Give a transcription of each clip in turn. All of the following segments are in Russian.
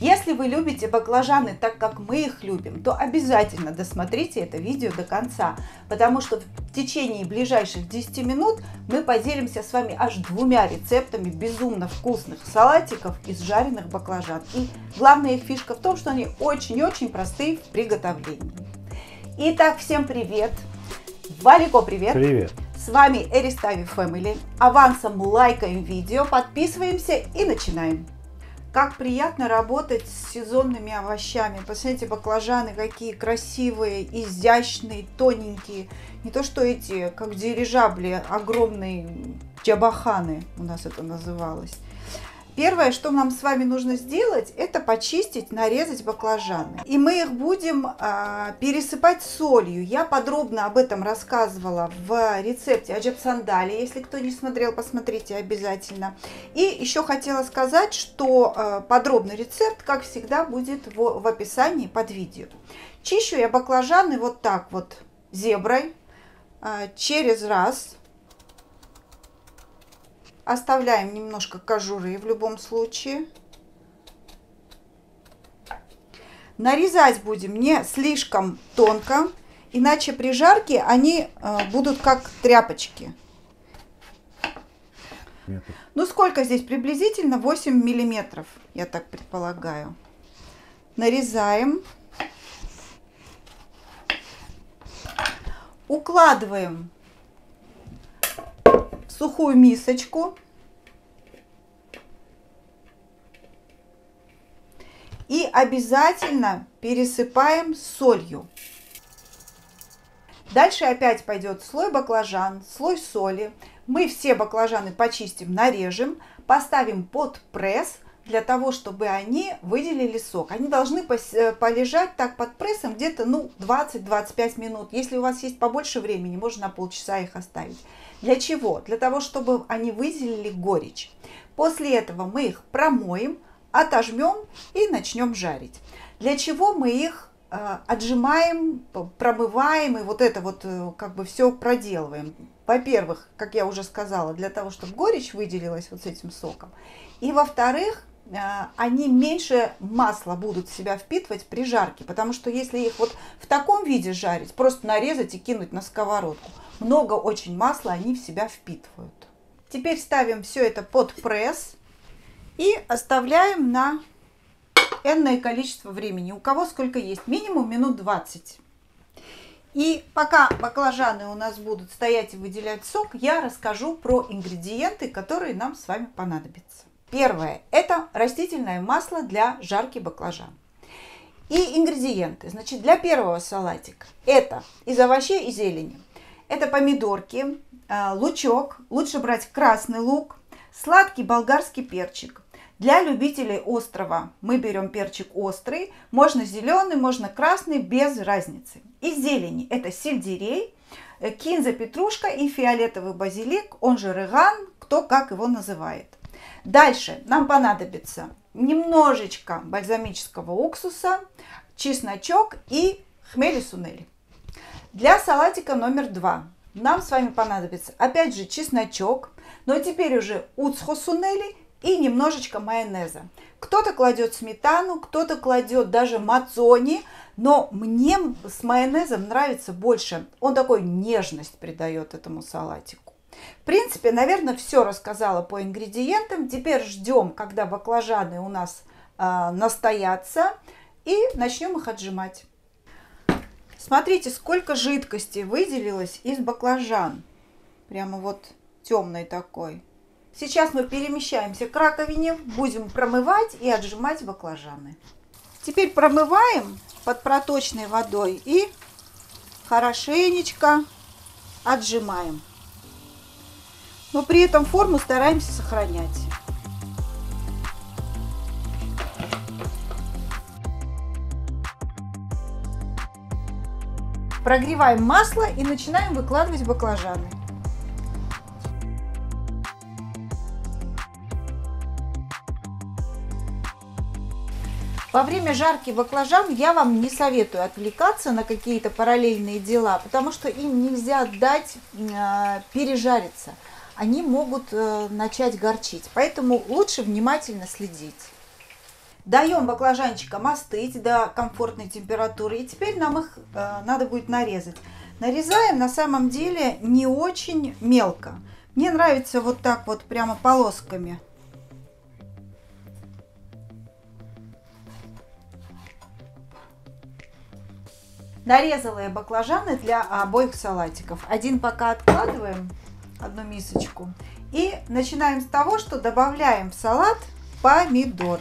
Если вы любите баклажаны так, как мы их любим, то обязательно досмотрите это видео до конца, потому что в течение ближайших 10 минут мы поделимся с вами аж двумя рецептами безумно вкусных салатиков из жареных баклажан. И главная их фишка в том, что они очень-очень простые в приготовлении. Итак, всем привет! Валико, привет! Привет! С вами Эристави Family. Авансом лайкаем видео, подписываемся и начинаем. Как приятно работать с сезонными овощами. Посмотрите, баклажаны какие красивые, изящные, тоненькие. Не то, что эти, как дирижабли, огромные джабаханы у нас это называлось. Первое, что нам с вами нужно сделать, это почистить, нарезать баклажаны. И мы их будем а, пересыпать солью. Я подробно об этом рассказывала в рецепте аджапсандали. Если кто не смотрел, посмотрите обязательно. И еще хотела сказать, что а, подробный рецепт, как всегда, будет в, в описании под видео. Чищу я баклажаны вот так вот зеброй а, через раз Оставляем немножко кожуры в любом случае. Нарезать будем не слишком тонко, иначе при жарке они э, будут как тряпочки. Метр. Ну сколько здесь? Приблизительно 8 миллиметров, я так предполагаю. Нарезаем. Укладываем сухую мисочку. И обязательно пересыпаем солью. Дальше опять пойдет слой баклажан, слой соли. Мы все баклажаны почистим, нарежем, поставим под пресс для того, чтобы они выделили сок. Они должны э, полежать так под прессом где-то ну, 20-25 минут. Если у вас есть побольше времени, можно на полчаса их оставить. Для чего? Для того, чтобы они выделили горечь. После этого мы их промоем, отожмем и начнем жарить. Для чего мы их э, отжимаем, промываем и вот это вот э, как бы все проделываем. Во-первых, как я уже сказала, для того, чтобы горечь выделилась вот с этим соком. И во-вторых, они меньше масла будут в себя впитывать при жарке, потому что если их вот в таком виде жарить, просто нарезать и кинуть на сковородку – много очень масла они в себя впитывают. Теперь ставим все это под пресс и оставляем на энное количество времени. У кого сколько есть, минимум минут 20. И пока баклажаны у нас будут стоять и выделять сок, я расскажу про ингредиенты, которые нам с вами понадобятся. Первое – это растительное масло для жарки баклажан. И ингредиенты. Значит, для первого салатика это из овощей и зелени. Это помидорки, а, лучок, лучше брать красный лук, сладкий болгарский перчик. Для любителей острого мы берем перчик острый, можно зеленый, можно красный, без разницы. Из зелени это сельдерей, э, кинза петрушка и фиолетовый базилик, он же рыган, кто как его называет. Дальше нам понадобится немножечко бальзамического уксуса, чесночок и хмели сунели. Для салатика номер два нам с вами понадобится опять же чесночок, но теперь уже уцхосунели и немножечко майонеза. Кто-то кладет сметану, кто-то кладет даже мацони, но мне с майонезом нравится больше. Он такой нежность придает этому салатику. В принципе, наверное, все рассказала по ингредиентам. Теперь ждем, когда баклажаны у нас э, настоятся и начнем их отжимать. Смотрите, сколько жидкости выделилось из баклажан. Прямо вот темный такой. Сейчас мы перемещаемся к раковине, будем промывать и отжимать баклажаны. Теперь промываем под проточной водой и хорошенечко отжимаем. Но при этом форму стараемся сохранять. Прогреваем масло и начинаем выкладывать баклажаны. Во время жарки баклажан я вам не советую отвлекаться на какие-то параллельные дела, потому что им нельзя дать э, пережариться. Они могут э, начать горчить, поэтому лучше внимательно следить. Даем баклажанчикам остыть до комфортной температуры. И теперь нам их э, надо будет нарезать. Нарезаем на самом деле не очень мелко. Мне нравится вот так вот прямо полосками. Нарезала я баклажаны для обоих салатиков. Один пока откладываем, одну мисочку. И начинаем с того, что добавляем в салат помидор.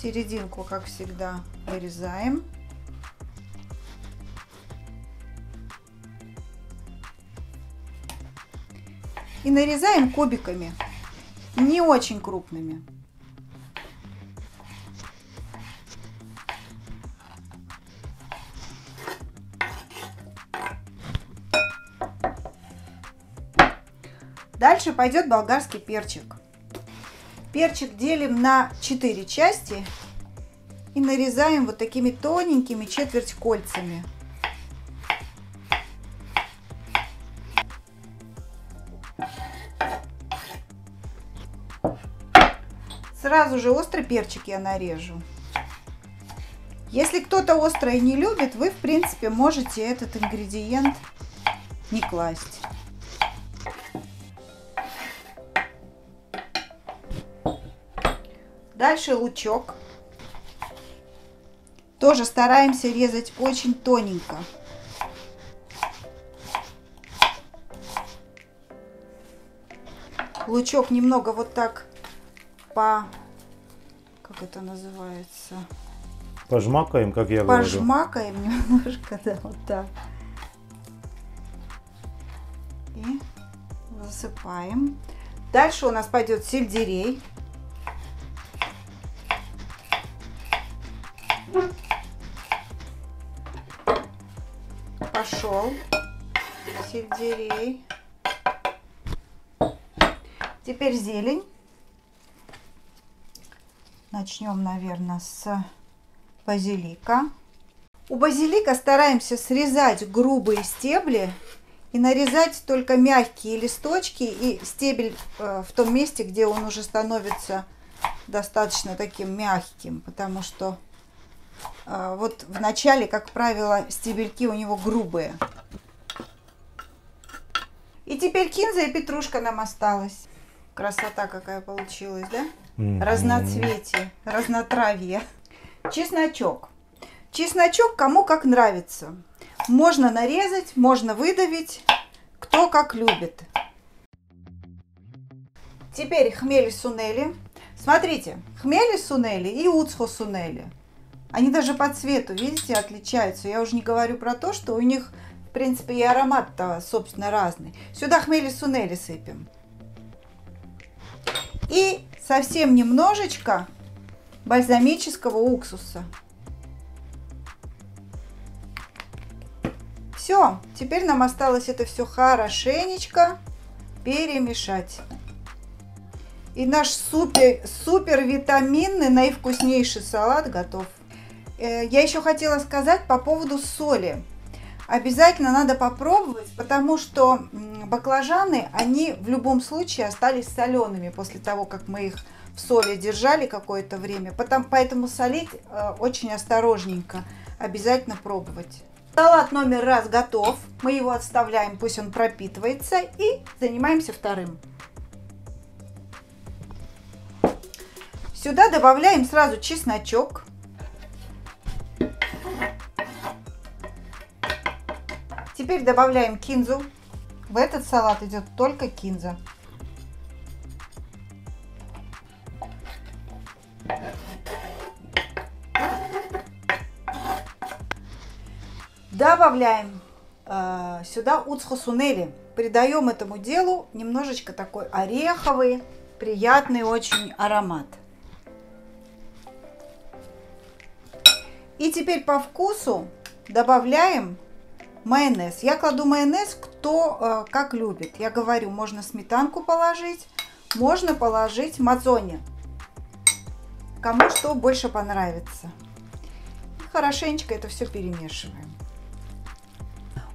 Серединку, как всегда, вырезаем. И нарезаем кубиками, не очень крупными. Дальше пойдет болгарский перчик. Перчик делим на 4 части и нарезаем вот такими тоненькими четверть кольцами. Сразу же острый перчик я нарежу. Если кто-то острое не любит, вы в принципе можете этот ингредиент не класть. Дальше лучок. Тоже стараемся резать очень тоненько. Лучок немного вот так по... Как это называется? Пожмакаем, как я говорю. Пожмакаем немножко, да, вот так. И засыпаем. Дальше у нас пойдет сельдерей. Пошел сельдерей. Теперь зелень. Начнем, наверное, с базилика. У базилика стараемся срезать грубые стебли и нарезать только мягкие листочки и стебель э, в том месте, где он уже становится достаточно таким мягким, потому что вот в начале, как правило, стебельки у него грубые. И теперь кинза и петрушка нам осталась. Красота какая получилась, да? Разноцветие, разнотравье. Чесночок. Чесночок кому как нравится. Можно нарезать, можно выдавить, кто как любит. Теперь хмель сунели. Смотрите, хмели сунели и уцхо сунели – они даже по цвету, видите, отличаются. Я уже не говорю про то, что у них, в принципе, и аромат-то, собственно, разный. Сюда хмели сунели сыпем. И совсем немножечко бальзамического уксуса. Все, теперь нам осталось это все хорошенечко перемешать. И наш супер, супер витаминный, наивкуснейший салат готов. Э, я еще хотела сказать по поводу соли. Обязательно надо попробовать, потому что баклажаны, они в любом случае остались солеными после того, как мы их в соли держали какое-то время. Потом, поэтому солить э, очень осторожненько. Обязательно пробовать. Салат номер раз готов. Мы его отставляем, пусть он пропитывается. И занимаемся вторым. Сюда добавляем сразу чесночок. Теперь добавляем кинзу. В этот салат идет только кинза. Добавляем э, сюда уцхосунели. Придаем этому делу немножечко такой ореховый, приятный очень аромат. И теперь по вкусу добавляем Майонез. Я кладу майонез, кто э, как любит. Я говорю, можно сметанку положить, можно положить мазони. Кому что больше понравится. Хорошенечко это все перемешиваем.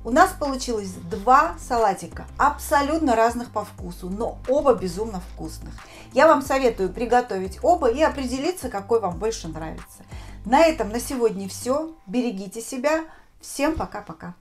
У нас получилось два салатика, абсолютно разных по вкусу, но оба безумно вкусных. Я вам советую приготовить оба и определиться, какой вам больше нравится. На этом на сегодня все. Берегите себя. Всем пока-пока.